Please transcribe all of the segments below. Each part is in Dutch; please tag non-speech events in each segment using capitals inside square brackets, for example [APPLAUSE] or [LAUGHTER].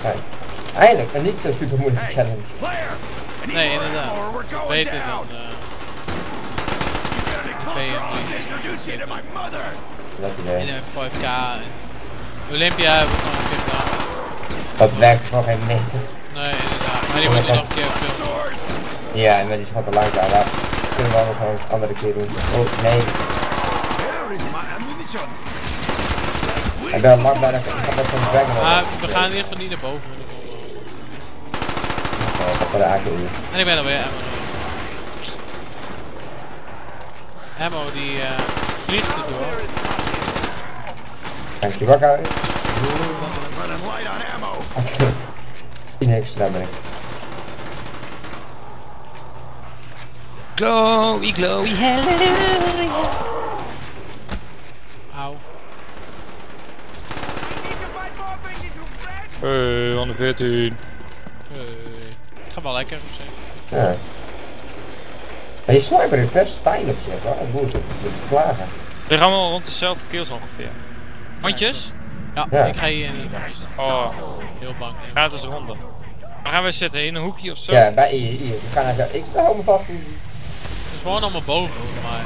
fijn. Eindelijk, een niet zo super moeilijke challenge. Nee, inderdaad. Beter dan... Better PM close niet. Introduce you to my mother! Dat in idee. de 5K. en Olympia hebben we nog een keer gedaan. Dat werkt gewoon geen meter. Nee, inderdaad. Maar die moet je nog een keer filmen. Ja, en dat is gewoon te lang daar. Dat kunnen we wel nog gewoon een andere keer doen. Oh, nee. Where is my ammunition? Ik ben dat ik ik had dat zo'n dragon we gaan in ieder geval niet naar boven. Oh, voor de AKU. En ik ben alweer ammo. Ammo die eh vliegt erdoor. Dank je wakker uit. Running light on ammo! 10 extra daar ben ik. Glowy, glowy, hallelujah. Auw. Hey, 114. Hey. Gaat wel lekker op zich. Ja. Maar die sniper is best fijn op zich hoor. Het moet het moet slagen. We liggen allemaal rond dezelfde kills ongeveer. Handjes? Ja, Ja. ik ga hier in. Oh, Heel bang. gratis ronde. Waar gaan we zitten? In een hoekje of zo? Ja, bij hier, hier. We gaan even. Ik hou me vast. Het is gewoon allemaal boven volgens mij.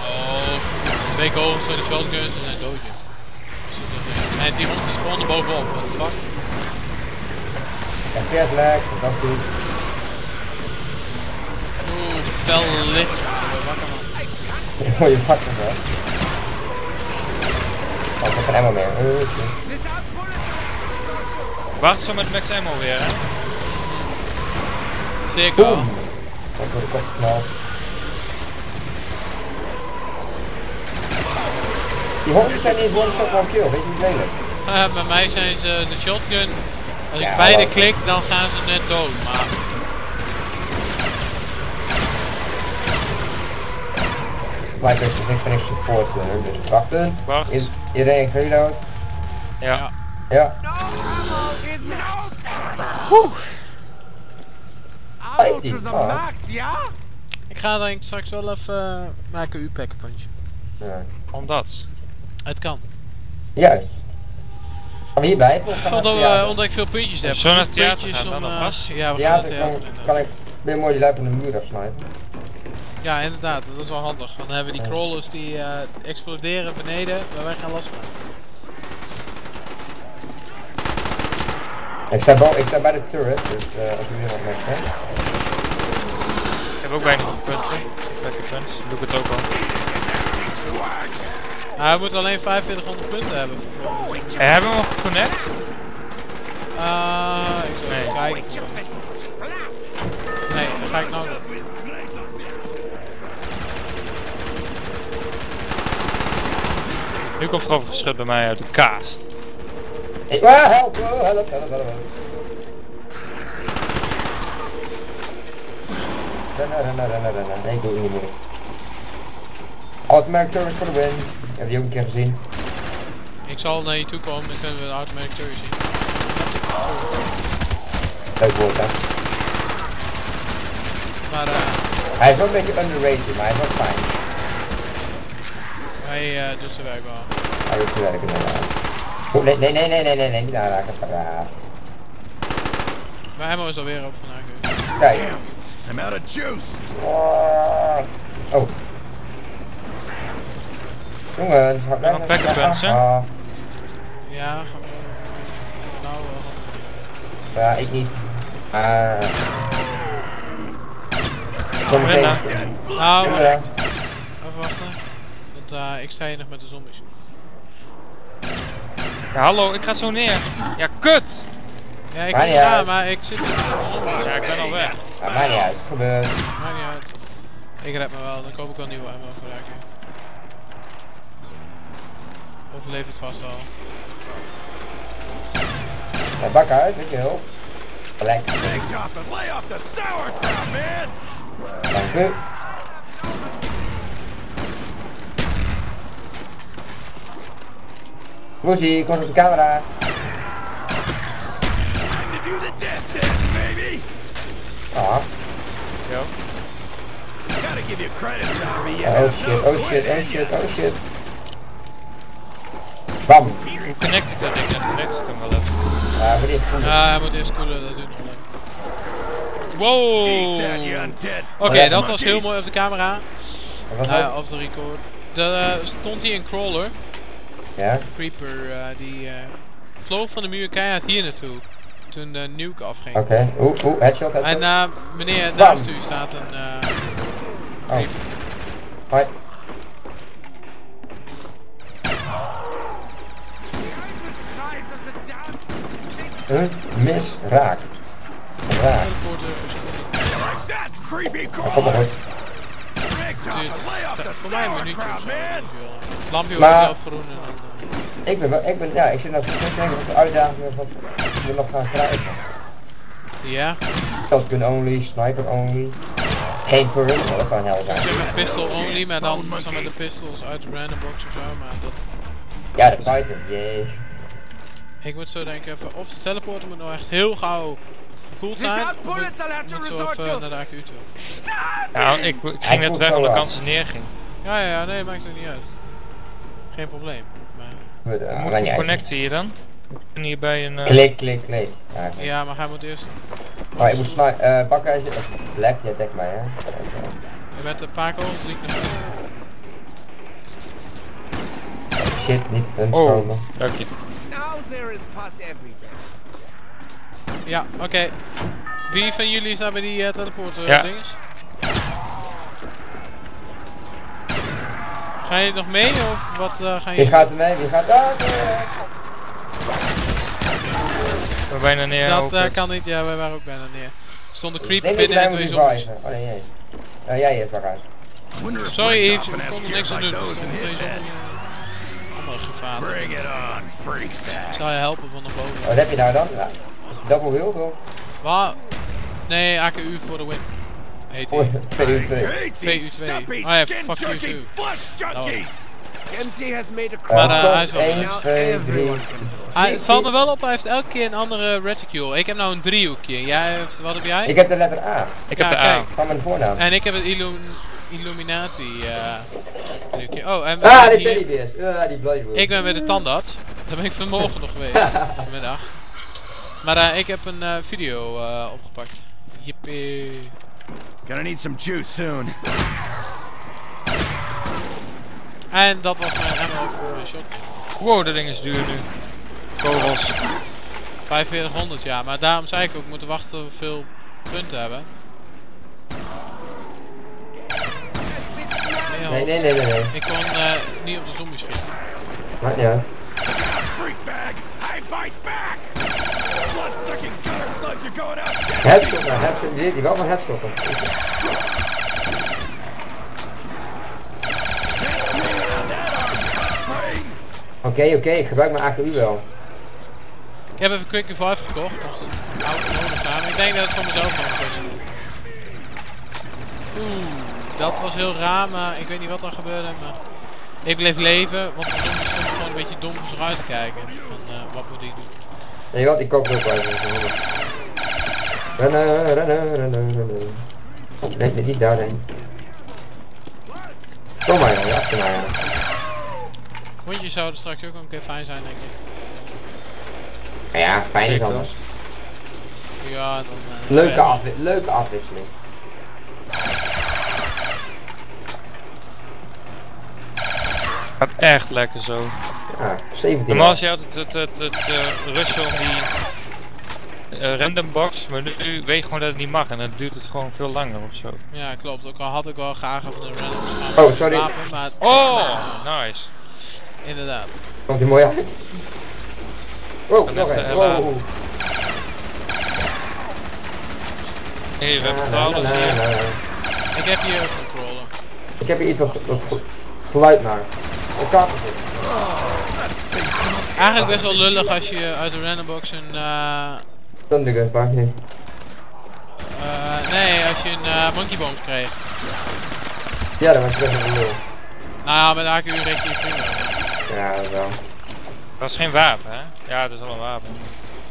Oh, twee goals voor de shotguns en een doodje. Dat is, eh, En die hond is gewoon er bovenop. What the fuck? FPS lag, fantastisch. Oeh, fel licht. Ik word wakker man. Mooie vakken hoor. Oh, ik heb geen ammo meer. Shit. Wacht zo met max ammo weer, hè? Cirkel. Boom! Wat door de Die honden zijn niet one shot one kill, weet je niet lelijk. Eh, bij mij zijn ze de shotgun. Als ik Ja, beide klik, dan gaan ze net dood. Maar ik ik ben ik support runner, dus wachten. Wacht. Iedereen reload. Ja. Ja. Ammo to the max, ja? ik ga denk ik straks wel even uh, maken u pack punch. ja. Omdat. Het kan. Juist. Gaan we hier blijven of gaan we Omdat, we, omdat ik veel puntjes heb. We naar theater puntjes gaan dan om, eh? Ja, we gaan Theater kan, kan ik weer mooi die luip aan de muur afsnijden. Ja, inderdaad, dat is wel handig. Want dan hebben we die Ja. crawlers die eh, exploderen beneden, waar wij geen last van. Ik sta, bo- ik sta bij de turret, dus eh als jullie wat merkt, hè. Ik heb ook weinig punten. Lekker punten. Doe ik het ook al. Hij moet alleen 4500 punten hebben. Hey, hebben we hem al connect? Ah, ik zal even Nee. kijken. Nee, dat ga ik nou doen. Nu komt gewoon geschud bij mij uit de kaast. Ik, ah, help, help, help, help, help. Rennen, rennen, rennen, rennen. Nee, ik doe het niet meer. Automatic turret for the win. Heb je ook een keer gezien? Ik zal naar je toe komen, dan kunnen we de automatic turret zien. Leuk woord, hè. Maar eh, Hij is wel een beetje underrated, maar hij is wel fijn. hij eh, doet zijn werk wel. Hij doet zijn werk inderdaad. Oh, nee, nee, nee, nee, nee, nee, nee, niet aanraken, paraat. Mijn ammo is alweer op vandaag. Kijk. I'm out of juice. Oh. oh. Jongens, wat nog backup punten? Ah, Ja, gaan we. Nou, wel. Ja, ik niet. Ah. Kom meteen. nou wacht, Ja. even wachten. Want eh, ik sta hier nog met de zombies. Ja, hallo, ik ga zo neer. Ja, kut! Ja, ik ja, uit. maar ik zit. Ja, ik ben al weg. Ja, maakt niet uit. Gebeurt. Maakt niet uit. Ik red me wel, dan koop ik wel nieuwe ammo voor raken. Het vast wel. Ja, bak uit, weet je wel. Gelijk. Dank u. Woezie, kom op de camera. Ah. Yo. Gotta give you credit, zombie. Oh have shit, oh shit, oh shit, oh shit. Bam. Connect ik dat ding? Connect ik hem wel even. Ja, goed. Ja, hij moet eerst koelen, dat wel even. Wow! Oké, Ja, dat was heel mooi op de camera. Wat was ja, dat? op de record. Er eh, stond hier een crawler, Ja? creeper, eh, die eh, vloog van de muur keihard hier naartoe. Toen de nuke afging. Oké. Oeh, oeh, headshot, headshot. En eh, meneer, naast u staat een... eh, Oh. Hoi. Een mis raak. Raak. Kom maar the Voor mij een minuutje lampje wordt groen en dan... Ik ben wel, ik ben, ja, ik zit nou te denken wat de uitdagingen wat we nog gaan krijgen. ja, Shotgun only, sniper only. Geen perm, maar dat zou een hel zijn. ik heb een pistol only, maar dan met de pistols uit de random box of zo, maar dat... Ja, de Titan, jee. Ik moet zo denken even, of de teleporter moet nou echt heel gauw gekoeld zijn, of to moet zo naar de AQ toe. Stop Nou, ik, ik ging net weg omdat de aan. kans neerging. Ja, ja, ja, nee, maakt het niet uit. Geen probleem. Maar, Moet, uh, niet ik uit. connecten hier dan? Ik ben hier bij een... eh, Klik, klik, klik. Ja, ja, maar hij moet eerst... Oh, ik moet sniper, eh, bakken, als je- of black, jij dekt mij, hè. Je bent een paar kogels die ik nog... Oh, shit, niet een Oh, dank je. Is. Ja, oké. Wie van jullie staat bij die eh, teleporter Ja. dinges? Ga je nog mee of wat eh, ga je Wie gaat er mee? Wie gaat daar? Ik ben bijna neer. Dat eh, kan niet, ja, wij waren ook bijna neer. Er stond een je binnen en moet twee zombies. reviven. Oh nee, nee. Ja, jij eerst maar uit. Wonder if Sorry Yves, ik kon er niks aan doen. Gevaar. Bring it on, freak je helpen van naar boven. Wat heb je nou dan? Double wild of? Wat? Nee, AKU voor de win. Heet hij. 2 I 2 hate these VU2. stumpy, Oh ja, skin fuck you too. flesh junkies. MC has made a Maar, eh, hij is wel 1, Now 2, 3. everyone can Hij valt me wel op, hij heeft elke keer een andere reticule. Ik heb nou een driehoekje. Jij hebt, wat heb jij? Ik heb de letter A Ik Ja, heb de kijk. A. van mijn voornaam. En ik heb het Illum Illuminati eh Oh, en Ah, teddybeers. Ja, die blijven. ik ben bij de tandarts. Daar ben ik vanmorgen nog geweest. [LAUGHS] Vanmiddag. Maar eh, ik heb een eh, video eh, opgepakt. Jippie. Gonna need some juice soon. En dat was mijn ammo voor een shotgun. Wow, dat ding is duur nu. Kogels. 4500 ja, maar daarom zei ik ook, we moeten wachten tot we veel punten hebben. Nee, nee, nee, nee, nee. Ik kon eh, niet op de zombies schieten. Maakt niet uit. Headshot, headshot. Die, die wel headshotten. Brain. Oké, oké, ik gebruik mijn AKU wel. Ik heb even Quick Revive gekocht, nodig maar ik denk dat het van mezelf nog een doen. Oeh, dat was heel raar, maar ik weet niet wat er gebeurde, maar ik bleef leven, want zombies stonden gewoon een beetje dom voor zich uit te kijken. Van, eh, wat moet ik doen? Nee, wat? Ik koop ook wel even. Rennen, rennen, rennen, rennen. Oh, nee, nee, niet daarheen. Kom maar, joh, achter mij. Hondjes zouden straks ook wel een keer fijn zijn, denk ik. Nou ja, fijn is anders. Ja, dan... eh, Leuke, ja. afwi leuke afwisseling. Gaat echt lekker zo. Ja, 17. Normaal is je altijd het, het, het, eh, rusten om die eh, random box, maar nu weet je gewoon dat het niet mag en dan duurt het gewoon veel langer of zo. Ja, klopt. Ook al had ik wel graag even een random Oh, sorry. wapen, maar het- Oh, nice. inderdaad. Komt hij mooi uit. Wow, En nog net, een. eh, Wow. Hey, we hebben hier. Ik heb hier een controller. Ik heb hier iets wat, wat ge- geluid maakt. Eigenlijk best wel lullig als je uit de random box een... eh Thundergun pak je. eh, nee, als je een eh, monkey bombs kreeg. Ja, dat was best wel lul. Nou ja, met AQ reed je je prima. Ja, dat wel. Dat is geen wapen, hè? Ja, dat is wel een wapen.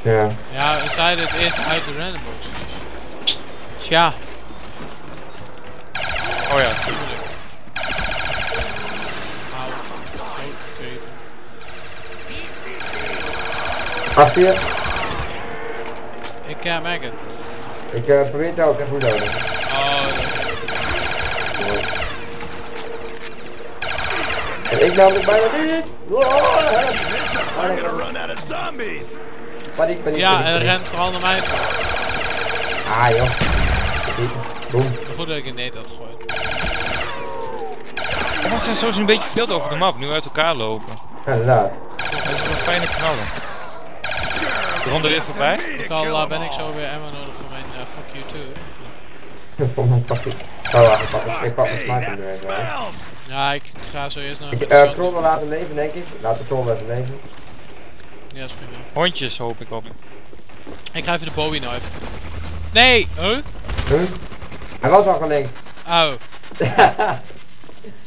Ja. Ja, we zeiden het eerst uit de random box. Tja, Oh ja. tuurlijk. Achter je. Ik eh, merk het. Ik eh, probeer het ook, even nodig. Oh, dat- En ik nam het bijna niet. Oh, help. I'm gonna run out of zombies. Paniek, paniek, ja, en rent vooral naar mij toe. Ah joh. Boom. Goed dat ik het niet had gegooid. Wat zijn zo een beetje beeld over de map, nu uit elkaar lopen. Ja, inderdaad. Dat is wel fijne knallen. De ronde weer voorbij. Ook al eh, ben ik zo weer ammo nodig voor mijn eh, fuck you too. Voor mijn pakje. Oh, wacht, ik pak mijn- ik pak mijn sniper er even. Ja, ik ga zo eerst naar Ik, de eh. Troll wel laten leven, denk ik. Laat de troll even leven. Ja, is prima. Hondjes hoop ik op. Ik ga even de Bowie knife. Nee! Huh? Huh? Hij was al gelinkt. Oh. [LAUGHS]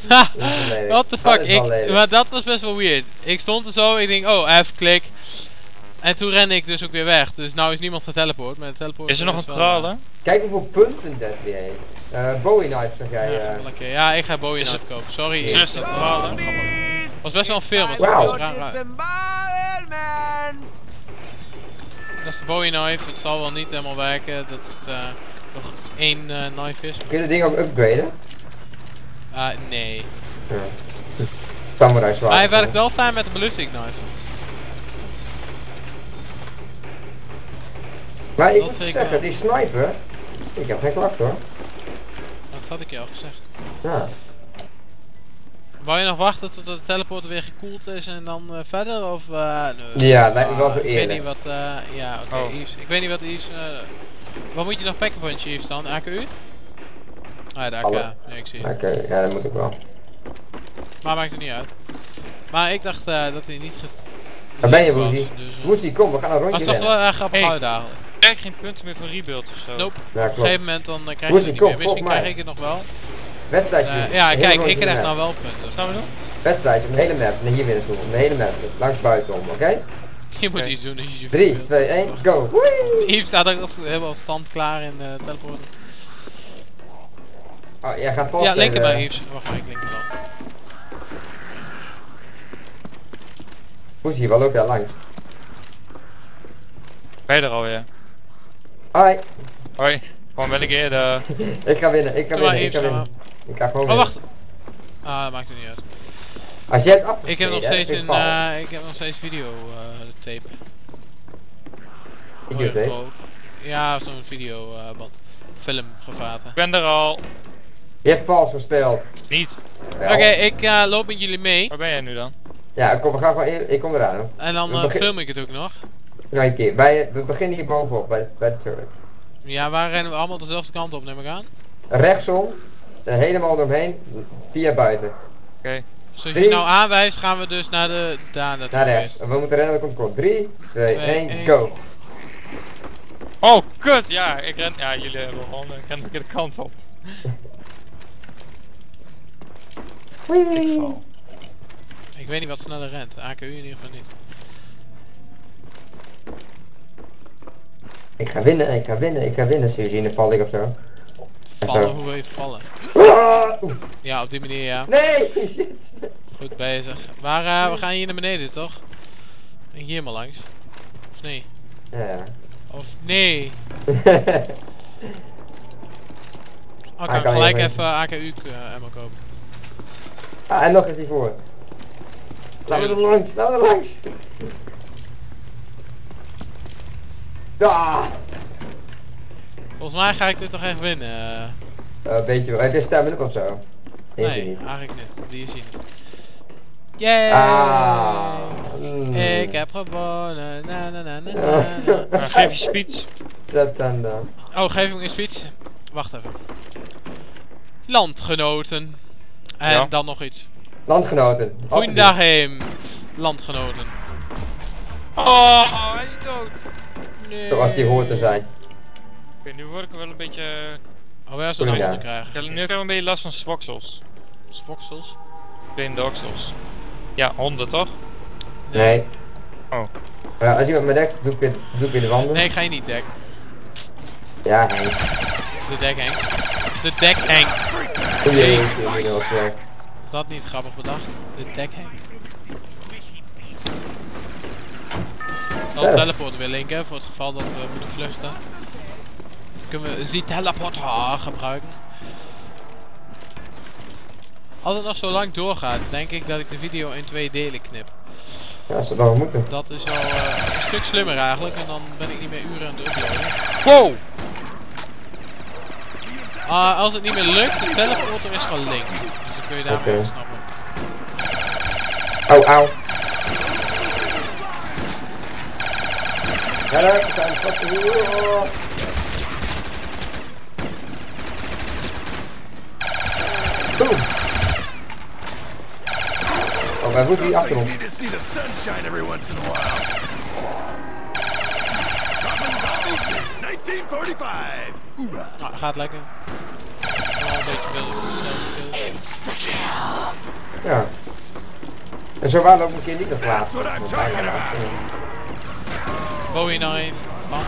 Is. What the fuck? is Ik, maar dat was best wel weird. Ik stond er zo, ik denk, oh, F, klik. En toen rende ik dus ook weer weg. Dus nou is niemand geteleport. Maar teleport Is er nog een wel, pralen? Kijk hoeveel punten Deadly heeft. Eh Bowie Knife zeg eh, jij. Ja, eh. ja, ik ga Bowie Is knife kopen. Sorry. Is dat er was pralen? was best wel een film. Het zag Wauw. best raar uit. Dat is de Bowie knife. Het zal wel niet helemaal werken. Dat het eh, nog één eh, knife is. Kun je het ding ook upgraden? Ah, nee. Ja. Samurai zwaard. Maar hij werkt wel fijn met de ballistic knife. Maar ik Dat moet zeggen, die sniper. Ik heb geen klacht hoor. Dat had ik je al gezegd. Ja. Wou je nog wachten tot de teleporter weer gekoeld is en dan eh, verder? Of, eh nee. Ja, lijkt me wel zo Ik weet eerlijk. niet wat, eh ja, oké, Oh. Yves. Ik weet niet wat Yves, wat moet je nog pakken van Yves dan? AKU? Ah ja, de AK. Alle. Ja, ik zie het. Oké, ja, dat moet ik wel. Maar maakt het niet uit. Maar ik dacht eh, dat hij niet ge... Waar ben je, Woezie? Dus, Woezie, kom, we gaan een maar rondje het is toch rennen. wel erg grappig Hey. Krijg geen punten meer voor rebuild of zo. Nope. Ja, Op een gegeven moment dan eh, krijg je het niet kom, meer. Misschien krijg ik het nog wel. Wedstrijdje. Eh, ja, kijk, ik krijg nou wel punten. Gaan we doen? Wedstrijdje, een hele map. Nee, hier weer naartoe. Een hele map. Langs buitenom, oké? Je moet Oké. iets doen als je je 3, verveelt. 2, 1, go! Woei! Yves staat ook helemaal stand klaar in de teleporter. Oh, jij gaat vast Ja, linker bij Yves. Wacht, ik linker wel. Woezie, waar loop jij langs? Ben je er alweer? Hoi, Hoi, gewoon wel een keer de... [LAUGHS] ik ga winnen, ik ga winnen, ik ga winnen. Ik ga gewoon Oh, winnen. wacht. Ah, dat maakt het niet uit. Als jij het afgesneden Ik heb nog steeds een, eh, ik heb nog steeds video eh tape. Ik ook? Ja, zo'n video eh band. Film gevaten. Ik ben er al. Je hebt vals gespeeld. Niet. Oké, ik eh, loop met jullie mee. Waar ben jij nu dan? Ja, kom, we gaan gewoon, ik kom eraan. hoor. En dan eh, begin- film ik het ook nog. Nog een. Bij, we beginnen hier bovenop, bij, bij de turret. Ja, waar rennen we allemaal dezelfde kant op, neem ik aan. Rechtsom, eh, helemaal doorheen, via buiten. Oké. Zoals Drie. je nou aanwijst, gaan we dus naar de... Daar naartoe. Naar rechts. En we moeten rennen, dat komt kort. 3, 2, Twee, 1, één. go! Oh, kut! Ja, ik ren... Ja, jullie hebben gewonnen. Ik ren de verkeerde kant op. Ik val. Ik weet niet wat sneller rent. AKU in ieder geval niet. Ik ga winnen, ik ga winnen, ik ga winnen. Zie je zien, dan val ik of zo. En Vallen, hoe wil je vallen? Ah. Ja, op die manier ja. Nee! Shit! Goed bezig. Maar eh, we gaan hier naar beneden, toch? Hier maar langs. Of nee? Ja. Of nee? [LAUGHS] Oh, Hij kan ik gelijk even- even AKU uh, ammo kopen. ah, en nog eens hiervoor. Laten we er langs, laten we er langs! Ah! Volgens mij ga ik dit toch echt winnen. eh. Uh, weet je wel, het is up of zo? Nee, zie nee, niet. eigenlijk niet. Die is hier niet. Yay! Ah! mm. Ik heb gewonnen. Na, na, na, na, na, Ja. na. [LAUGHS] Nou, geef je speech. Zet dan dan. Oh, geef ik een speech? Wacht even. Landgenoten. En Ja. dan nog iets. Landgenoten. Goeiedag heem. Landgenoten. Oh, hij is dood. Nee. Zoals die hoort te zijn. Oké, nu word ik wel een beetje... Oh, weer zo'n Goeiedag. honden Ja, krijgen. nu krijg ik een beetje last van swoksels. Spoksels. Beendoksels. Ja, honden toch? Nee. Oh. Ja, als iemand me dekt, doe ik doe ik weer de wanden. Nee, ik ga je niet dek. Ja, Henk. De dek Henk. De dek Henk. Inmiddels. eh. Is dat niet grappig bedacht? De dek Henk. Ja. teleporten weer linken voor het geval dat we moeten vluchten. Kunnen we die teleporter gebruiken. Als het nog zo lang doorgaat, denk ik dat ik de video in twee delen knip. Ja, als ze dat wel moeten. Dat is wel eh, een stuk slimmer eigenlijk en dan ben ik niet meer uren aan het uploaden. Wow! Ah, als het niet meer lukt, de teleporter is gewoon link. Dus dan kun je daarmee Oké. ontsnappen. Oh, auw. Help, we zijn fucking oh. Boom. Oh, wij moeten hier achter ons. need to see the sunshine every once in a while. Dropping zombies since 1945. Hoera. Gaat lekker. Een beetje veel. Ja. En zo waren we ook een keer niet als laatste. Bowie knife. Bam.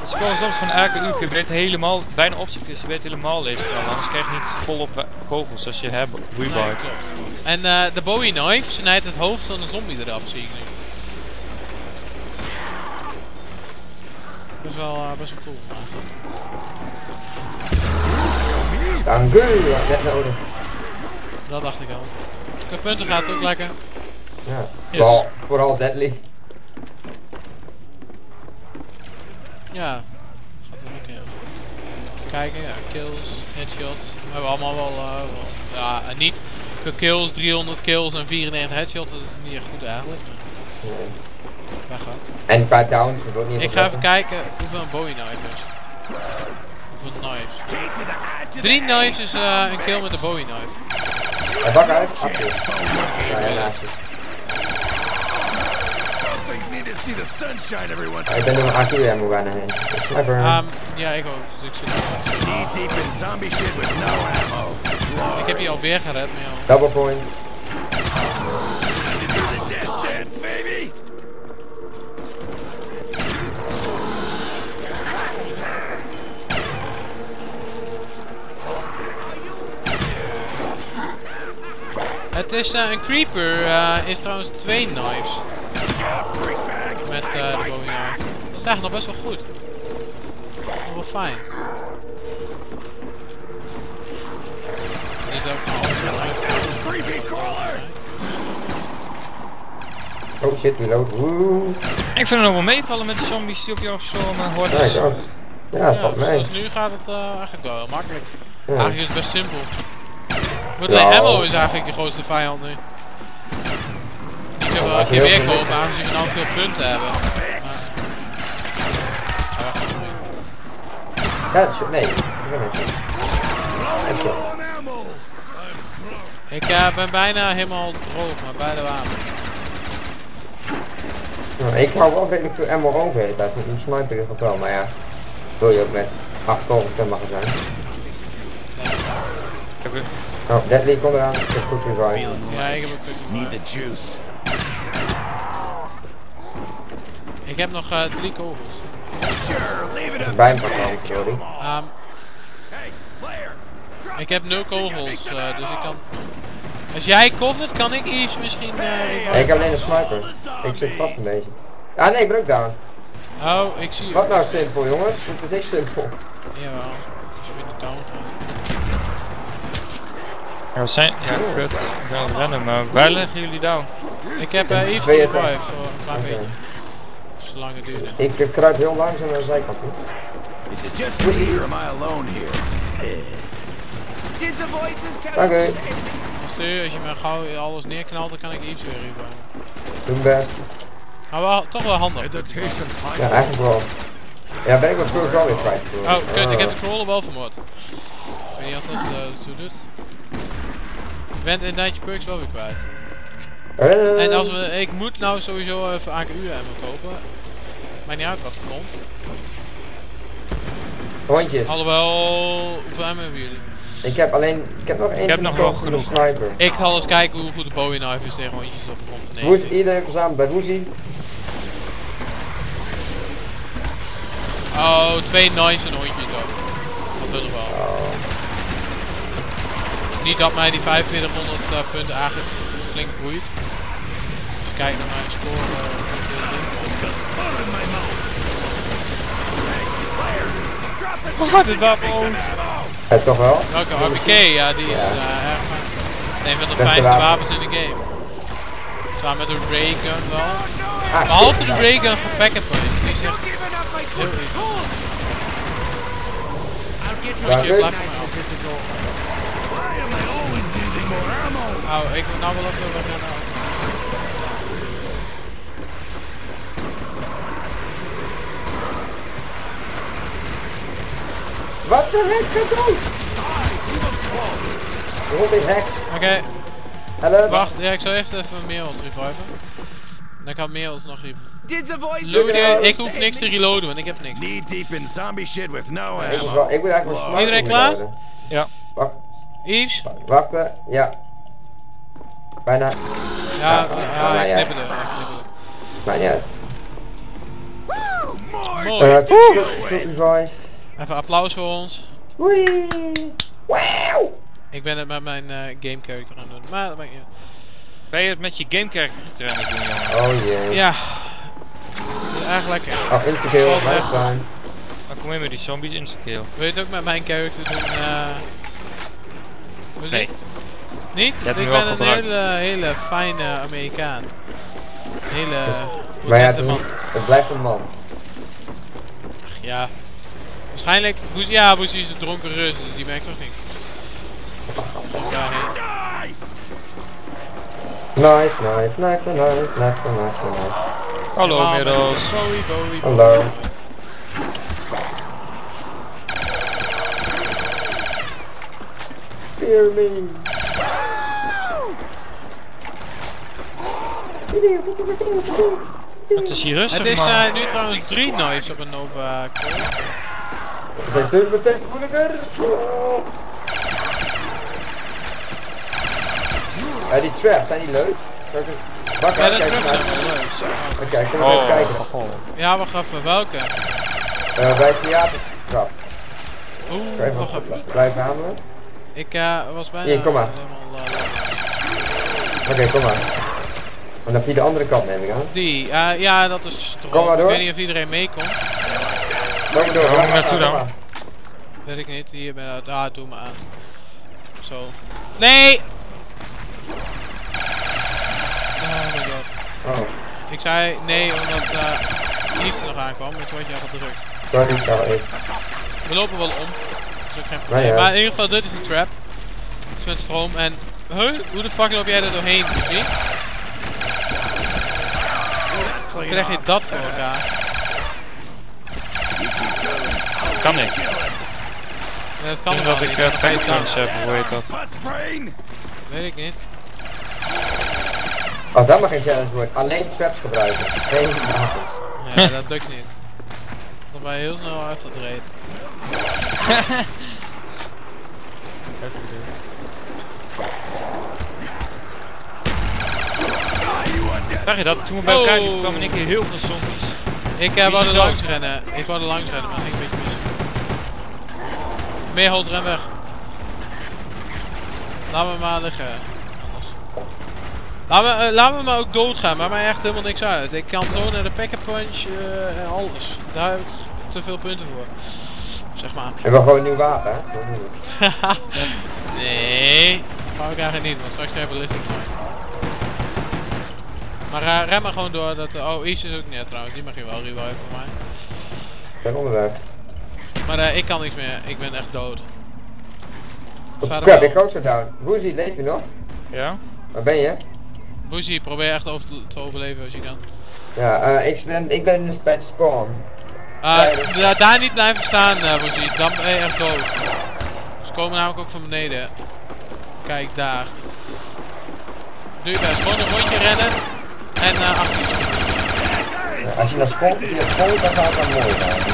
Het is gewoon soms van elke uur, je weet helemaal, bijna opzicht is, je weet helemaal lezen kan, anders krijg je niet volop kogels als je hebt Nee, rebar. klopt. En eh, de Bowie knife snijdt het hoofd van de zombie eraf, zie ik nu. Dat is wel eh, best wel cool. Dank u, net nodig. Dat dacht ik al. Qua punten gaat ook lekker. Ja. Yes. Vooral Deadly. Ja, gaat wel lekker. ja. Kijken, ja, kills, headshots. We hebben allemaal wel, eh, wel ja, en niet kills, 300 kills en 94 headshots, dat is niet echt goed eigenlijk. Nee. Daar gaat. En qua downs, dat ik niet Ik ga even kijken hoeveel een Bowie knife is. Hoeveel knives. Take to the eye to the Drie knives is eh, een kill met de Bowie knife. Hij bak uit, achter. Ja, ja, naast see the sunshine every once in Ik a ben door mijn AQ ammo bijna heen. Ehm, ja, ik ook. Dus ik zit er. while. Knee deep in zombie shit with no ammo. Ik heb je alweer gered, maar. Double point. Het is eh, een creeper, eh, is trouwens twee knives. Met eh, de knife. Dat is eigenlijk nog best wel goed. Nog wel fijn. Dit is ook nog een Creepy crawler. Oh shit, reload. Woe. Ik vind het nog wel meevallen met de zombies die op jou stormen, Ja, hordes. ik ook. Ja, het Ja, valt mee. zoals nu gaat het eh, eigenlijk wel heel makkelijk. Ja. Eigenlijk is het best simpel. Goed, Ja. ammo is eigenlijk de grootste vijand nu. Een als je weer kopen aangezien we nou veel punten hebben. Ja, wacht even. Headshot, nee. Ik eh, ben bijna helemaal droog, maar bij de wapen. Nou, ik hou wel redelijk veel ammo over de hele tijd. Met een sniper in wel, maar ja. Wil je ook met 8 kogels per magazijn. Ik heb- Oh, Deadly, kom eraan. Ik heb goed revive. Ja, ik heb ook quick Need the juice. Ik heb nog eh, drie kogels. Sure, leave it up. Bij to hem me. pakken, sorry. Ehm, player. Drop ik heb nul kogels, eh, dus ik kan... Als jij covert, kan ik iets misschien... eh, ik heb alleen een sniper. Ik zit vast een beetje. Ah nee, ik ben ook down. oh, ik zie je. Wat nou simpel jongens? Het is niet simpel. Jawel. Weer de town gaat. Ja, we zijn, ja, kut. Ik ben rennen, maar waar liggen jullie down? Ik heb eh Twee revive, attack. voor een klein Oké. Het duurde. Ik kruip heel langzaam naar de zijkant toe. Is it just me or am I alone here? Oké? Als, je- als je me gauw alles neerknalt, dan kan ik iets weer reviven. doe best. Maar wel, toch wel handig. Ja, eigenlijk wel. Ja, ben ik mijn first wel weer kwijt. Oh, kut, ik heb de crawler wel vermoord. Ik weet niet of dat eh, zo doet. Je bent inderdaad je perks wel weer kwijt. Eh, En als we, ik moet nou sowieso even AKU ammo kopen. Maakt niet uit wat er komt. Hondjes. Alhoewel, hoeveel ammo hebben jullie? Ik heb alleen, ik heb nog één heb nog wel genoeg. sniper. Ik ga eens kijken hoe goed de Bowie knife is tegen hondjes op de grond. Nee. Woes, iedereen verzameld bij Woezie. Oh, twee nice en hondjes ook. Dat wil ik wel. Oh, Niet dat mij die 4500 eh, punten eigenlijk flink boeit. Je kijkt naar mijn score. eh, met dit ding. Oh, dit wapen ook. Ja, toch wel? Welke RPK? Ja, die is Ja. eh, erg fijn. Een van de wapen. wapens in de game. Samen met de Raygun wel. Ah, Behalve shit, de. Raygun van Punch. Die is echt je is more ammo? Nou, ik wil nou wel even wat naar Wat de heck, ga dood! Rond is heks. Oké, Hallo? wacht. Ja, ik zal even even Meerhols reviven. Dan kan Meerhols nog voices Loaden, ik hoef niks te reloaden, want ik heb niks. Knee deep in zombie shit with no Ik ammo. wel, ik moet eigenlijk Iedereen klaar? Ja. Wacht, Yves? wachten, ja. Bijna. Ja, Ja, ja, knipperde. Maakt niet uit. Mooi. Uh. Even applaus voor ons. Wee! Wow! Ik ben het met mijn eh, game character aan het doen, maar dat maakt niet uit. Ben je het met je gamecharacter aan het doen, jongen? Oh jee. Ja. Lekker. Oh, insta-kill, nice echt. time. Maar kom in met die zombies insta-kill. Wil je het ook met mijn character doen? eh hoe is Nee. Niet? ik ben een gebruikt. hele, hele fijne Amerikaan. Hele... Maar ja, het, man. het blijft een man. Ja. Waarschijnlijk... Boezie, ja, Boezie is een dronken Rus, dus die merkt toch niet. Ja, nee. Nice, nice, nice, nice, nice, nice, nice. Hallo, middels. Hallo. Fear me. Het is hier rustig, Het is eh, nu trouwens drie knives op een Nova Core. We zijn 7% moeilijker. Ja, die traps, zijn die leuk? Ik Wacht, Ja, kijk maar. Oké, kom eens even kijken. Oh, Ja, wacht even, welke? Eh, bij het theatertrap. Oeh, wacht even blijven hameren? Ik eh, was bijna... Hier, kom maar. eh, Oké, kom maar. En dan via de andere kant neem ik aan. Die, eh, ja, dat is toch Kom maar Ik door. weet niet of iedereen meekomt. Kom maar door. Moet ik naartoe maar, dan? Maar. Weet ik niet, hier ben ik. Ah, doe me aan. Zo. Nee! Oh my god. Oh, Ik zei nee omdat eh iets er nog aankwam, maar toen had je al gedrukt. sorry, sorry. We lopen wel om. Dat is ook geen probleem. ja. Maar in ieder geval, dit is een trap. Het is met stroom en... Huh? Hoe de fuck loop jij er doorheen? Krijg je dat voor elkaar? kan ik. Ja, dat kan dat ik uh, down. heb, hoe heet dat? Weet ik niet. Als dat maar geen challenge wordt, alleen traps gebruiken. Geen wapens. Nee, dat lukt niet. Dan ben je heel snel uitgedreven. [LAUGHS] Zag je dat? Toen we bij elkaar Oh. kwamen in één keer heel veel zombies. Ik Wie wou er langs rennen. Ik wou er langs rennen, maar. Meer holt ren weg. Laat me maar liggen. Laat me, eh, laat me maar ook doodgaan, maar mij echt helemaal niks uit. Ik kan zo naar de pack-a-punch eh, en alles. Daar heb ik te veel punten voor. Zeg maar. En wel gewoon een nieuw wapen, hè? [LAUGHS] Nee, dat ik eigenlijk niet, want straks krijg je ballistic. Maar eh, ren maar gewoon door. Dat, oh, East is ook niet trouwens. Die mag je wel reviven voor mij. Ik ben onderweg. Maar eh, ik kan niks meer. Ik ben echt dood. Crap, wel. ik ook zo down. Woozy, leef je nog? Ja? Waar ben je? Boosie, probeer echt over te, te overleven als je kan. Ja, eh, ik, ben, ik ben dus bij het spawn. Uh, daar niet blijven staan, uh, Boosie. Dan ben je echt dood. Ze komen namelijk ook van beneden. Kijk daar. Doe je best. Gewoon een rondje rennen. En uh, achter je. Ja, als je naar spawn, dan gaat het wel mooi.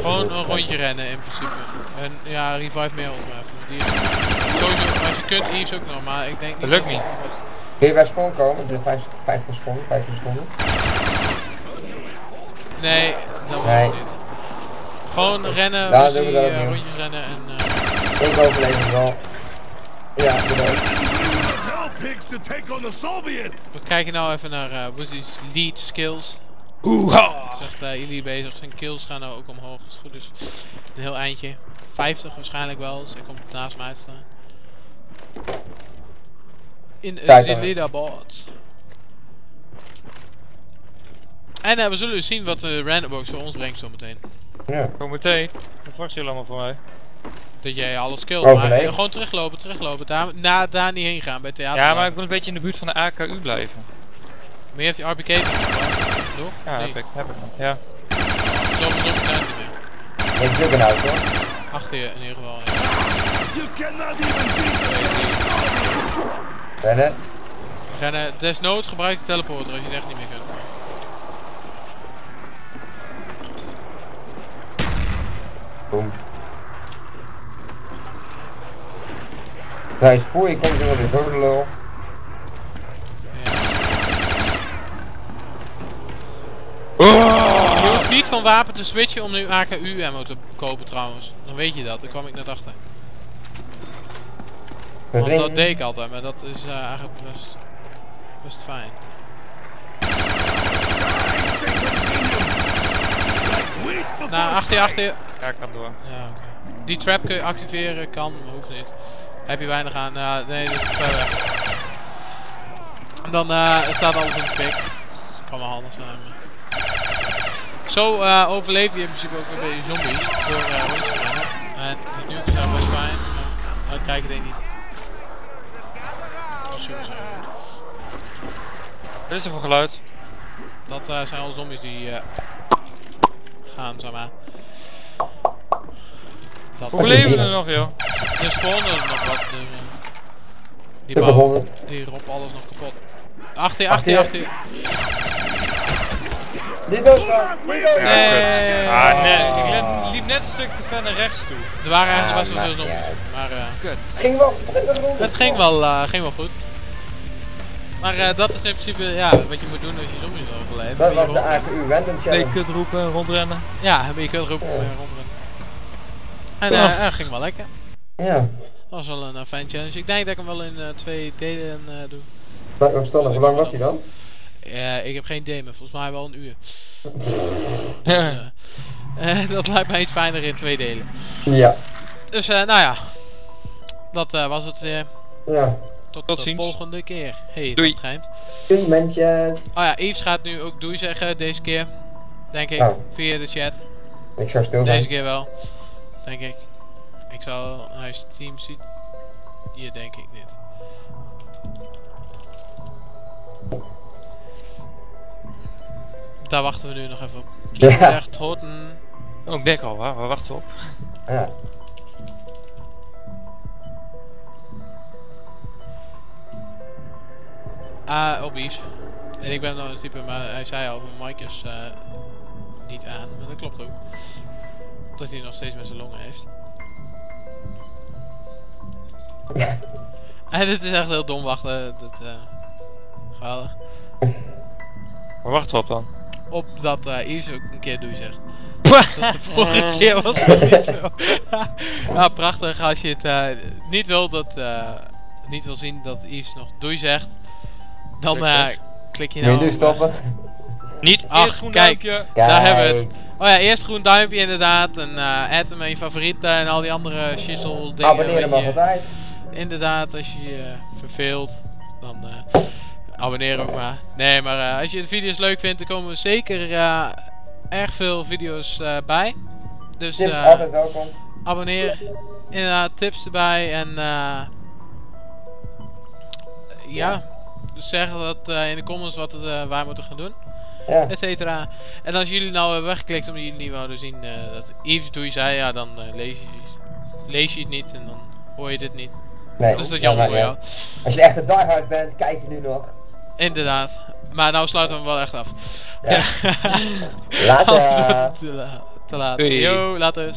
Gewoon een rondje rennen in principe. En ja, revive meer ons maar even. Die is sowieso, als je kunt, Eves ook nog, maar ik denk niet. Dat lukt niet. Kun je bij spawn komen? De 50 50 seconden, 15 seconden. Nee, dat Nee. het niet. Gewoon rennen, Ja, doen we dat ook niet. rondjes rennen en... eh, Ik overleef wel. Ja, bedankt. Hell pigs to take on the Soviets! we kijken nou even naar uh, Boosie's lead skills. Oeha! Zegt uh, Illy bezig, zijn kills gaan nou ook omhoog. Als het goed is een heel eindje. 50 waarschijnlijk wel, dus hij komt naast mij staan. In een leaderboard. En eh, we zullen dus zien wat de randombox voor ons brengt zometeen. Ja. Kom meteen. Wat wacht je allemaal voor mij? Dat jij alles killt, maar eh, gewoon teruglopen, teruglopen. Daar, na, daar niet heen gaan bij theater. Ja, maar ik wil een beetje in de buurt van de AKU blijven. Maar je hebt die RPK toch? Ja, nee. heb ik. Heb ik nog. Ja. Er niet meer. Ik druk eruit hoor. Achter je in ieder geval. Ja. You cannot even beat Rennen. Rennen, desnoods gebruik de teleporter als je het echt niet meer kunt. Boom. Hij is voor je komt er de dode lul. Je hoeft niet van wapen te switchen om nu AKU ammo te kopen trouwens. Dan weet je dat, daar kwam ik net achter. Want dat deed ik altijd, maar dat is eh, eigenlijk best, best fijn. Nou, achter je, achter je. Ja, ik ga door. Ja, oké. Die trap kun je activeren, kan, maar hoeft niet. Heb je weinig aan? Ja, nee, dat is ver weg. En dan eh, staat alles in de fik. Kan wel handig zijn. Maar. Zo eh, overleef je in principe ook een beetje zombies door eh rond te rennen. En die nukes zijn best fijn, maar dat kijk ik denk ik niet. Is. Wat is er voor geluid? Dat eh, zijn alle zombies die eh, gaan, zeg maar. Dat Hoe leven er nog, joh? Er spawnen er nog wat. Dus, eh, die Dubbel bouw, 100. die rob alles nog kapot. Achter je, achter je, achter je. Niet doodgaan! Niet doodgaan! Nee. kut. Ah, nee. Ik liep- liep net een stuk te ver naar rechts toe. Er waren eigenlijk Ah, best wel veel zombies. Maar eh, Kut. Ging wel. het ging wel, eh, ging wel goed. Maar eh, dat is in principe ja, wat je moet doen als je zombies wil overleven. Dat Je was de AKU random challenge. kut roepen, rondrennen. Ja, je kunt roepen Oh. om weer rondrennen. En Ja. eh, eh, ging wel lekker. Ja. Dat was wel een uh, fijn challenge. Ik denk dat ik hem wel in eh, twee delen eh, doe. Maar hoe lang was hij dan? Ja, ik heb geen idee, maar volgens mij wel een uur. Dus, Ja. eh, [LAUGHS] eh, dat lijkt mij iets fijner in twee delen. Ja. Dus eh, nou ja, dat eh, was het weer. Ja. Tot, Tot de ziens. volgende keer. Hey, Doei. dat. Doei mensjes. Oh ja, Yves gaat nu ook doei zeggen deze keer. Denk ik, Oh. via de chat. Ik zou stil Deze zijn. keer wel. Denk ik. Ik zal hij Steam ziet. Hier denk ik niet. Daar wachten we nu nog even op. [LAUGHS] Ja. Kindertoten. Oh, ik denk al, waar, waar wachten we op? Ja. Ah, Yves. En ik ben nou een type, maar hij zei al, mijn mic is eh, niet aan. Maar dat klopt ook. Dat hij nog steeds met zijn longen heeft. en [LAUGHS] dit is echt heel dom wachten. Dat, eh geweldig. Waar wachten we op dan? Op dat eh Yves ook een keer doei zegt. [LAUGHS] Dat de vorige [LAUGHS] keer was niet zo. ja, [LAUGHS] prachtig als je het eh, niet wil dat eh, niet wil zien dat Yves nog doei zegt. Dan Klik eh, je Wil je nou nu op, stoppen? Niet Ach, kijk. duimpje. Daar hebben we het. Oh ja, eerst groen duimpje inderdaad. En eh add hem in je favorieten en al die andere shizzle dingen. Mag je. altijd. Inderdaad, als je je verveelt, dan eh, abonneer ook maar. Nee, maar eh, als je de video's leuk vindt, dan komen zeker eh, erg veel video's eh, bij. Dus Tips eh, altijd welkom. abonneer. Inderdaad, tips erbij en eh ja, dus zeg dat in de comments wat het, eh, wij moeten gaan doen, Ja. et cetera. En als jullie nou hebben weggeklikt omdat jullie niet wouden zien dat Yves doe je zei, ja dan lees, je, lees je het niet en dan hoor je dit niet. Nee. Dat is dat jammer voor jou. Als je echt een diehard bent, kijk je nu nog. Inderdaad. Maar nou sluiten we hem wel echt af. Ja. [LAUGHS] Later. te, la- te laat. Yo, later.